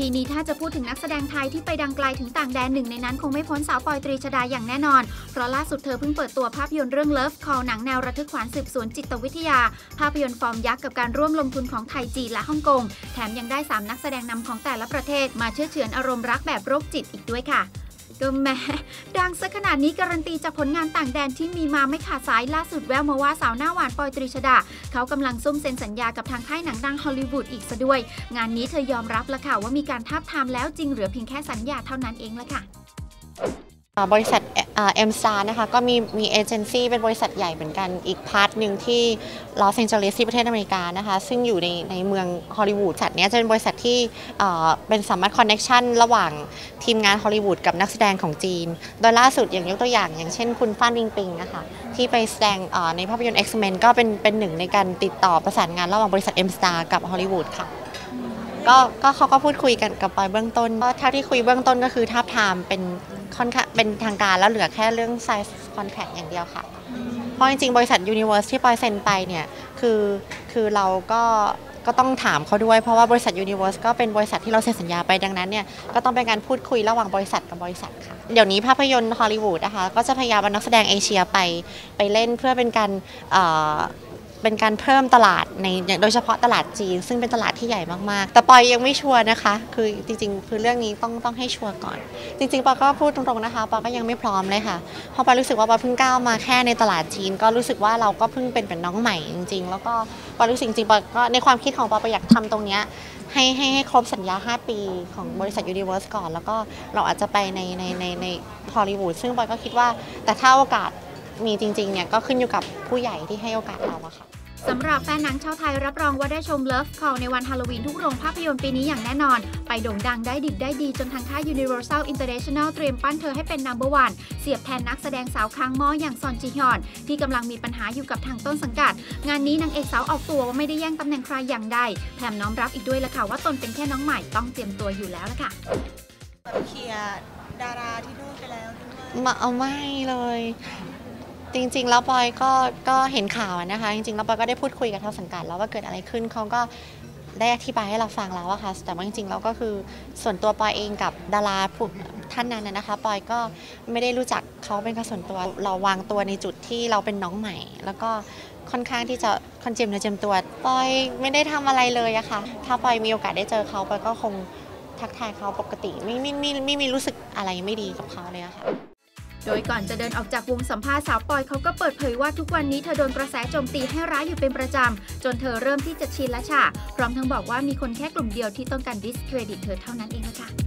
ทีนี้ถ้าจะพูดถึงนักแสดงไทยที่ไปดังไกลถึงต่างแดนหนึ่งในนั้นคงไม่พ้นสาวปอยตรีชฎาอย่างแน่นอน เพราะล่าสุดเธอเพิ่งเปิดตัวภาพยนตร์เรื่อง Love Call หนังแนวระทึกขวัญสืบสวนจิตวิทยา ภาพยนตร์ฟอร์มยักษ์กับการร่วมลงทุนของไทยจีนและฮ่องกง แถมยังได้ 3 นักแสดงนำของแต่ละประเทศมาเชือดเฉือนอารมณ์รักแบบโรคจิตอีกด้วยค่ะ ก็แม้ดังซะขนาดนี้การันตีจากผลงานต่างแดนที่มีมาไม่ขาดสายล่าสุดแว่วมาว่าสาวหน้าหวานปอยตรีชฎา เขากำลังซุ่มเซ็นสัญญากับทางค่ายหนังดังฮอลลีวูดอีกซะด้วย งานนี้เธอยอมรับละค่ะว่ามีการทาบทามแล้วจริงเหลือเพียงแค่สัญญาเท่านั้นเองละค่ะบริษัท M Star นะคะ ก็มีมีเอเจนซี่เป็นบริษัทใหญ่เหมือนกันอีก part หนึ่งที่ลอสแองเจลิสที่ประเทศอเมริกานะคะ ซึ่งอยู่ในในเมืองฮอลลีวูดบริษัทเนี้ยจะเป็นบริษัทที่เป็นสามารถ connection ระหว่างทีมงานฮอลลีวูดกับนักแสดงของจีน โดยล่าสุดอย่างยกตัวอย่าง อย่างเช่นคุณฟ่านปิงปิงนะคะ ที่ไปแสดงในภาพยนตร์ X-Men ก็เป็นเป็นหนึ่งในการติดต่อประสานงานระหว่างบริษัท M Star กับฮอลลีวูดค่ะ ก็ก็เขาก็พูดคุยกันกับปอยเบื้องต้นก็เท่าที่คุยเบื้องต้นก็คือทาทามเป็นค่อนข้างเป็นทางการแล้วเหลือแค่เรื่อง size contract อย่างเดียวค่ะ เพราะจริงๆ บริษัท Universe ที่ปอยเซ็นไปเนี่ยคือคือเราก็ก็ต้องถามเขาด้วยเพราะว่าบริษัท Universe ก็เป็นบริษัทที่เราเซ็นสัญญาไปดังนั้นเนี่ยก็ต้องเป็นการพูดคุยระหว่างบริษัทกับบริษัทค่ะ เดี๋ยวนี้ภาพยนตร์ฮอลลีวูดนะคะก็จะพยายามเอานักแสดงเอเชียไปไปเล่นเพื่อเป็นการ เป็นการเพิ่มตลาดในโดยเฉพาะตลาดจีน ซึ่งเป็นตลาดที่ใหญ่มากๆ แต่ปอยยังไม่ชัวร์นะคะ คือจริงๆ คือเรื่องนี้ต้องต้องให้ชัวร์ก่อน จริงๆปอยก็พูดตรงๆนะคะปอยก็ยังไม่พร้อมเลยค่ะเพราะปอยรู้สึกว่าปอยเพิ่งก้าวมาแค่ในตลาดจีน ก็รู้สึกว่าเราก็เพิ่งเป็นเป็นน้องใหม่จริง ๆ แล้วก็ปอยรู้สึกจริงๆปอยก็ในความคิดของปอยปอยอยากทำตรงเนี้ยให้ให้ให้ครบสัญญา 5 ปีของบริษัท Universe ก่อน แล้วก็เราอาจจะไปในในในในฮอลลีวูดซึ่งปอยก็คิดว่า แต่ถ้าโอกาสมีจริงๆเนี่ยก็ขึ้นอยู่กับผู้ใหญ่ที่ให้โอกาสเราอะค่ะ สำหรับแฟนหนังชาวไทยรับรองว่าได้ชม Love Call ในวันฮาโลวีนทุกโรงภาพยนตร์ปีนี้อย่างแน่นอน ไปโด่งดังได้ดิบได้ดีจนทางค่าย Universal International เตรียมปั้นเธอให้เป็น number one เสียบแทนนักแสดงสาวค้างหม้ออย่างซอนจิฮยอน ที่กำลังมีปัญหาอยู่กับทางต้นสังกัด งานนี้นางเอกสาวออกตัวว่าไม่ได้แย่งตำแหน่งใครอย่างใดแถมน้อมรับอีกด้วยละค่ะว่าตนเป็นแค่น้องใหม่ต้องเตรียมตัวอยู่แล้วละค่ะเคลียร์ดาราที่นู่นไปแล้วด้วยมาเอาไม่เลย จริงๆ แล้วปอยก็ก็เห็นข่าวนะคะ จริงๆ แล้วปอยก็ได้พูดคุยกับทางสังกัดแล้วว่าเกิดอะไรขึ้นเขาก็ได้อธิบายให้เราฟังแล้วอะค่ะ แต่ว่าจริงๆ แล้วก็คือส่วนตัวปอยเองกับดาราผู้ท่านนั้นนะนะคะปอยก็ไม่ได้รู้จักเขาเป็นการส่วนตัว เราวางตัวในจุดที่เราเป็นน้องใหม่ แล้วก็ค่อนข้างที่จะคอนเจมเนเจมตัวปอยไม่ได้ทำอะไรเลยอะค่ะ ถ้าปอยมีโอกาสได้เจอเขาปอยก็คงทักทายเขาปกติ ไม่ไม่ไม่ไม่ม่รู้สึกอะไรไม่ดีกับเขาเลยอะค่ะ โดยก่อนจะเดินออกจากวงสัมภาษณ์สาวปอยเขาก็เปิดเผยว่าทุกวันนี้เธอโดนกระแสโจมตีให้ร้ายอยู่เป็นประจำ จนเธอเริ่มที่จะชินและฉะพร้อมทั้งบอกว่ามีคนแค่กลุ่มเดียวที่ต้องการดิสเครดิตเธอเท่านั้นเองละค่ะ